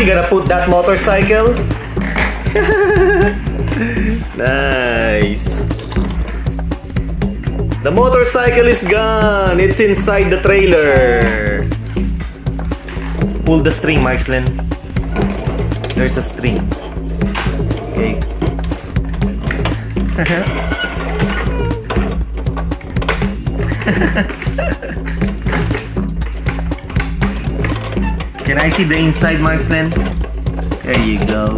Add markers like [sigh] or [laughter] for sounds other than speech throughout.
you gonna put that motorcycle? [laughs] nice. The motorcycle is gone. It's inside the trailer. Pull the string, Marcelin. There's a string. Okay. [laughs] Can I see the inside, Marcelin? There you go.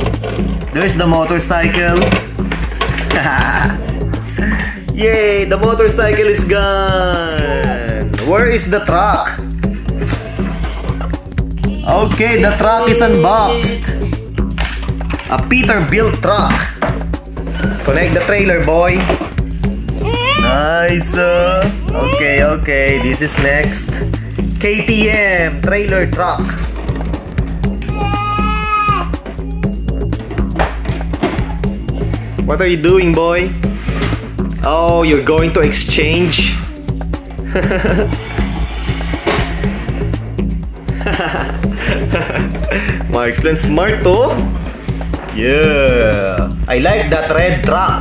There's the motorcycle. [laughs] Yay, the motorcycle is gone. Where is the truck? Okay, the truck is unboxed. A Peterbilt truck. Connect the trailer, boy. Nice. okay, okay. This is next. KTM trailer truck. What are you doing, boy? Oh, you're going to exchange? [laughs] Marxlen smart to. Yeah. I like that red truck.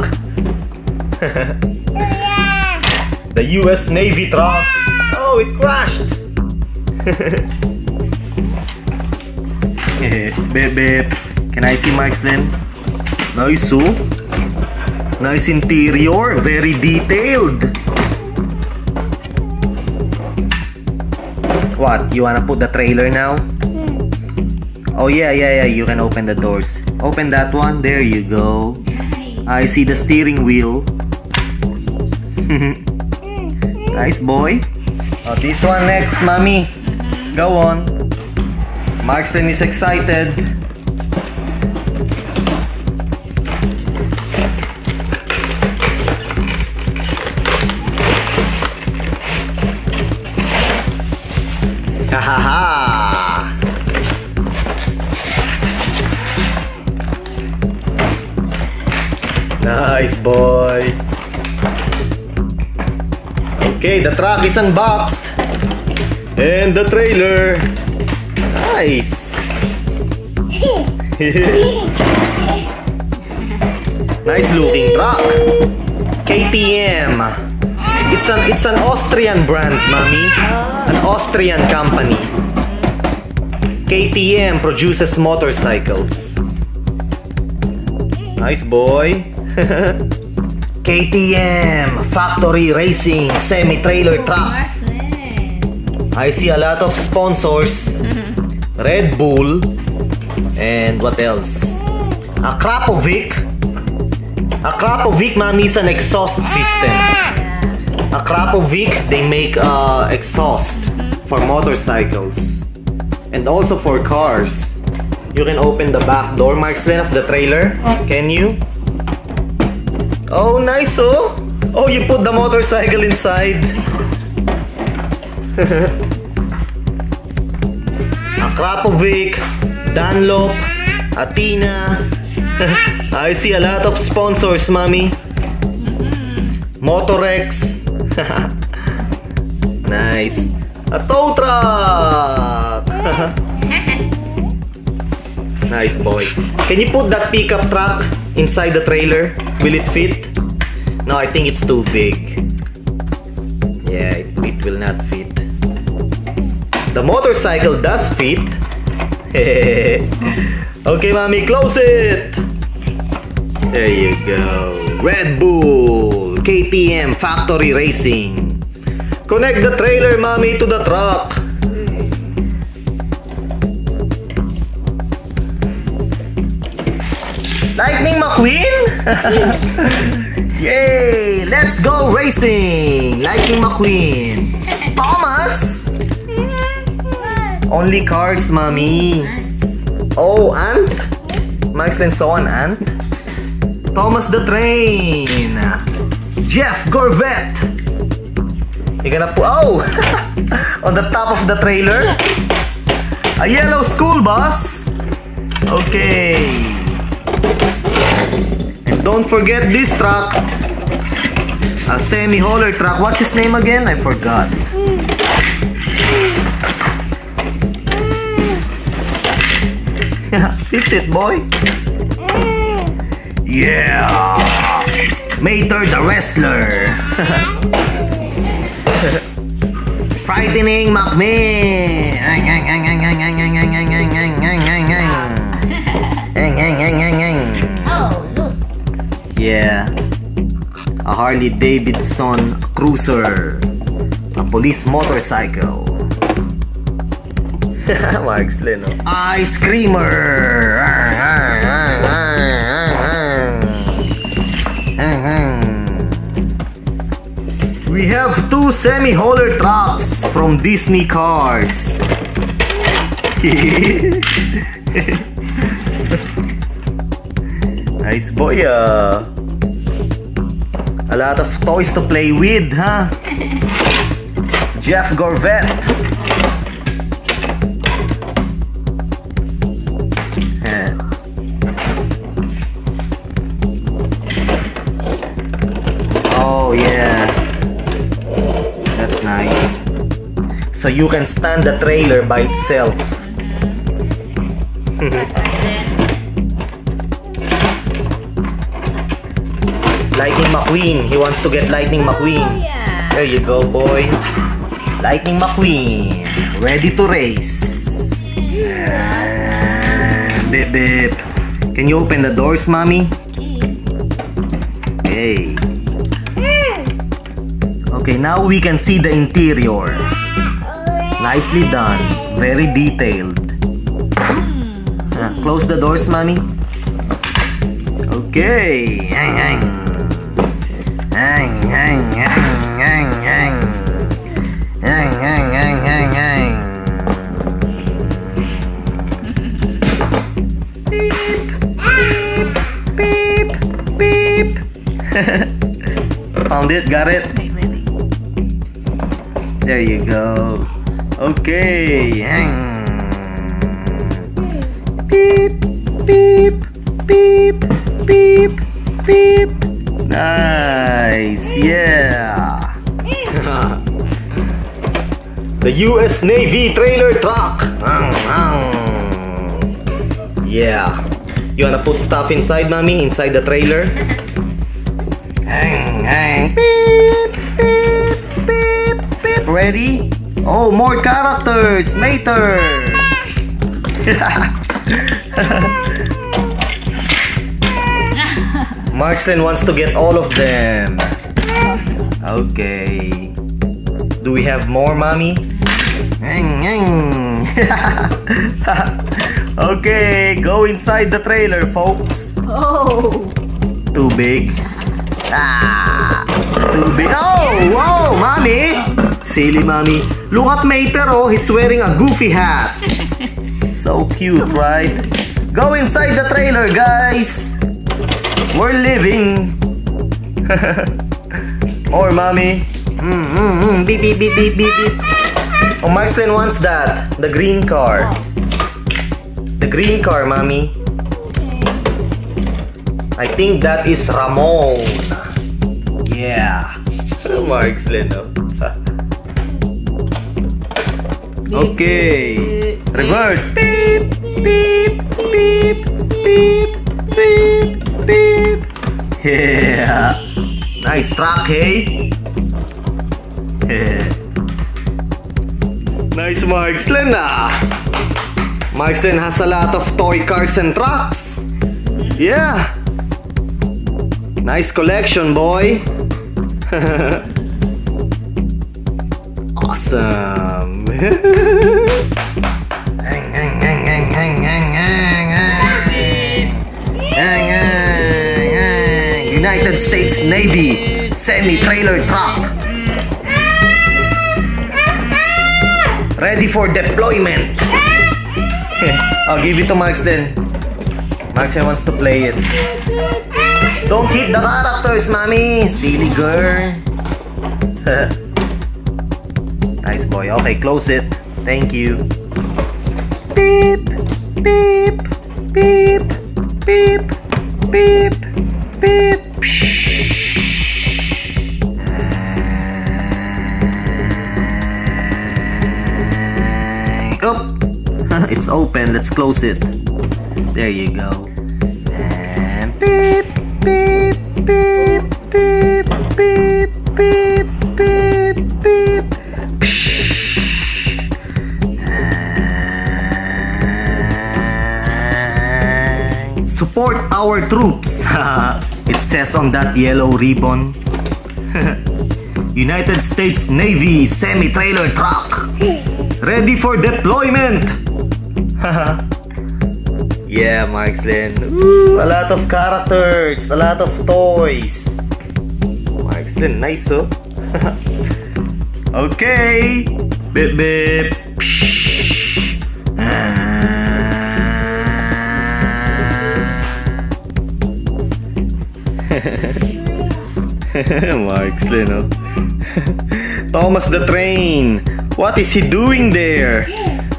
[laughs] the US Navy truck. Oh, it crashed. [laughs] beep, beep. Can I see Marxlen? Nice, oh. Nice interior, very detailed. What? You wanna put the trailer now? Hmm. Oh yeah, yeah, yeah. You can open the doors. Open that one. There you go. I see the steering wheel. Mm-hmm. nice boy. Oh, this one next, mommy. Go on. Markston is excited. Ha! Nice boy. Okay, the truck is unboxed. And the trailer. Nice. [laughs] nice looking truck. KTM. It's an it's an Austrian brand, mommy. An Austrian company. KTM produces motorcycles. Nice boy. [laughs] KTM Factory Racing Semi-Trailer Truck. I see a lot of sponsors. Mm-hmm. Red Bull. And what else? Akrapovic. A Krapovic, mommy, is an exhaust system. Akrapovic, they make uh, exhaust for motorcycles. And also for cars. You can open the back door, Marxlen, of the trailer. Can you? Oh, nice oh! Oh, you put the motorcycle inside. [laughs] Akrapovic, Dunlop, Athena. [laughs] I see a lot of sponsors, mommy. Motorex. [laughs] nice. A tow truck. [laughs] nice boy. Can you put that pickup truck inside the trailer? Will it fit? No, I think it's too big. Yeah, it, will not fit. The motorcycle does fit. [laughs] okay, mommy, close it. There you go. Red Bull KTM Factory Racing. Connect the trailer, mommy, to the truck. Lightning McQueen? [laughs] Yay! Let's go racing! Lightning McQueen. Thomas? Only cars, mommy. Oh, ant? Maxton saw an ant? Thomas the Train. Jeff Gorvette. You're gonna put, oh! [laughs] On the top of the trailer. A yellow school bus. Okay. And don't forget this truck. A semi-hauler truck. What's his name again? I forgot. Yeah, [laughs] Fix it, boy. Yeah! Mater the wrestler. Frightening McMean. Oh, look. Yeah. A Harley Davidson cruiser. A police motorcycle. [laughs] Mark Sleno. Ice Screamer. We have two semi-hauler trucks from Disney Cars. [laughs] nice boy, ah. A lot of toys to play with, huh? [laughs] Jeff Gorvette. So you can stand the trailer by itself. [laughs] Lightning McQueen. He wants to get Lightning McQueen. Oh. There you go, boy. Lightning McQueen. Ready to race. Bip bip. Can you open the doors, mommy? Okay. Okay, now we can see the interior. Nicely done. Very detailed. Ah, close the doors, mommy. Okay. Hang, hang. Hang, hang, hang, hang, hang. Hang, hang, hang, hang, hang. Beep, beep, beep, beep. Found it, got it. There you go. Okay. Hang. Beep, beep, beep, beep, beep. Nice. Yeah. the US Navy trailer truck. Yeah. You wanna put stuff inside, mommy? Inside the trailer? hang, hang. Beep, beep, beep, beep. Ready? Oh, more characters. Mater. [laughs] Marcin wants to get all of them. Okay. Do we have more, mommy? [laughs] okay, go inside the trailer, folks. Oh. Too big. Ah, too big. Oh, whoa, mommy. Silly mommy. Look at Mater, oh. He's wearing a goofy hat. [laughs] So cute, right? Go inside the trailer, guys. We're living. [laughs] More, mommy. Mm, mm, mm. Beep, beep, beep, beep, beep, beep. Oh, Marcel wants that. The green car. Oh. The green car, mommy. I think that is Ramon. Yeah. Mark Leno. Okay. Reverse. Beep, beep, beep, beep, beep, beep. Yeah. Nice truck, hey? Yeah. nice Marxlen ah. Marxlen has a lot of toy cars and trucks. Yeah. Nice collection, boy. [laughs] awesome. United States Navy semi-trailer truck. Ready for deployment. [laughs] I'll give it to Max then. Max wants to play it. Don't hit the characters, mommy. Silly girl. [laughs] nice boy. Okay, close it. Thank you. Beep, beep, beep, beep, beep, beep. [laughs] It's open. Let's close it. There you go. And beep, beep, Support our troops. it says on that yellow ribbon. [laughs] United States Navy semi-trailer truck. Ready for deployment. [laughs] yeah, Marxlen. Ooh, a lot of characters, a lot of toys. Marxlen, nice oh. [laughs] okay. Bip bip. [laughs] Marxlen, oh. [laughs] Thomas the Train. What is he doing there?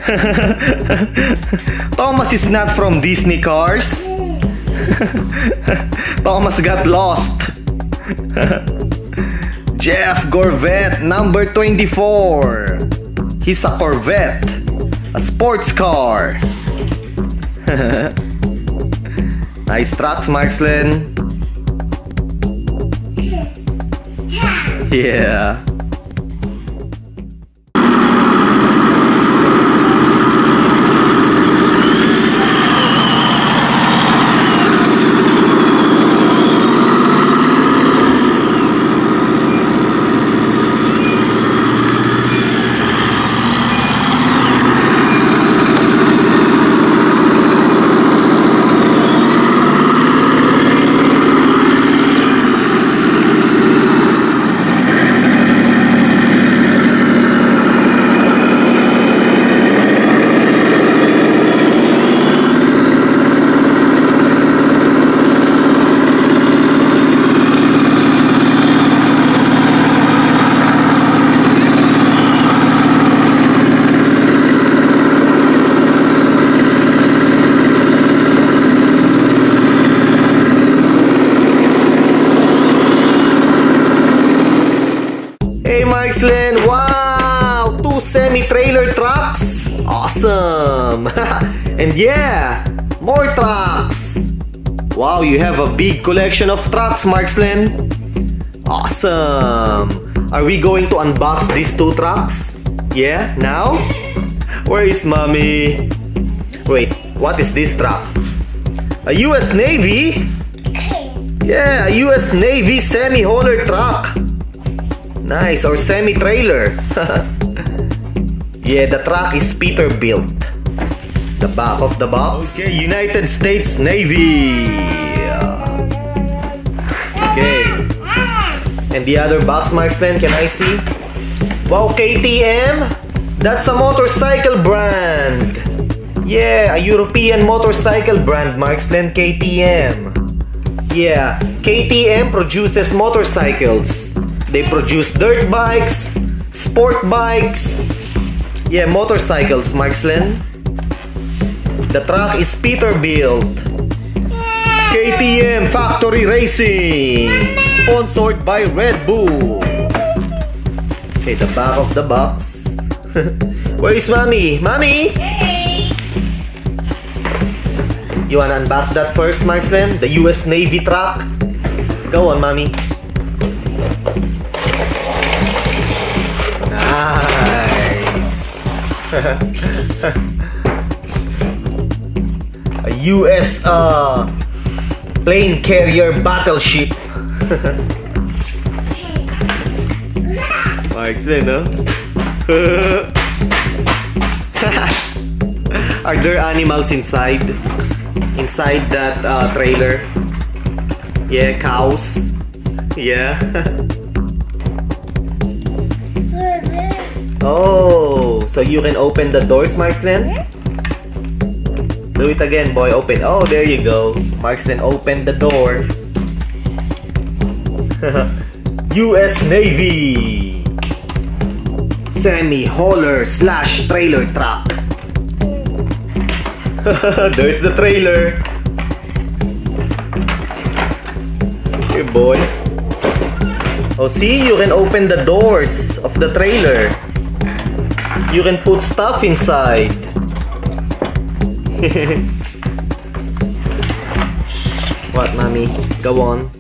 [laughs] Thomas is not from Disney Cars. Thomas got lost. Jeff Corvette number 24. He's a Corvette. A sports car. nice tracks, Marxlen. Yeah. Marxlen, wow! Two semi-trailer trucks! Awesome! [laughs] and yeah, more trucks! Wow, you have a big collection of trucks, Marxlen! Awesome! Are we going to unbox these two trucks? Yeah, now? Where is mommy? Wait, what is this truck? A US Navy? Yeah, a US Navy semi-hauler truck. Nice, or semi-trailer. [laughs] yeah, the truck is Peterbilt. The back of the box. Okay, United States Navy. Okay. And the other box, Marxlen, can I see? Wow, KTM? That's a motorcycle brand. Yeah, a European motorcycle brand, Marxlen KTM. Yeah, KTM produces motorcycles. They produce dirt bikes, sport bikes, yeah, motorcycles, Marxlen. The truck is Peterbilt. KTM Factory Racing. Sponsored by Red Bull. Okay, the back of the box. [laughs] Where is mommy? Mommy? Hey. You wanna unbox that first, Marxlen? The US Navy truck? Go on, mommy. A US uh, plane carrier battleship. Marxlen, [laughs] no? Are there animals inside? Inside that uh, trailer? Yeah, cows. Yeah. [laughs] oh, so you can open the doors, Marxlen? Do it again, boy. Open. Oh, there you go. Marxlen open the door. [laughs] US Navy. Semi-hauler slash trailer truck. [laughs] There's the trailer. Here, boy. Oh, see? You can open the doors of the trailer. You can put stuff inside. [laughs] what, mommy? Go on.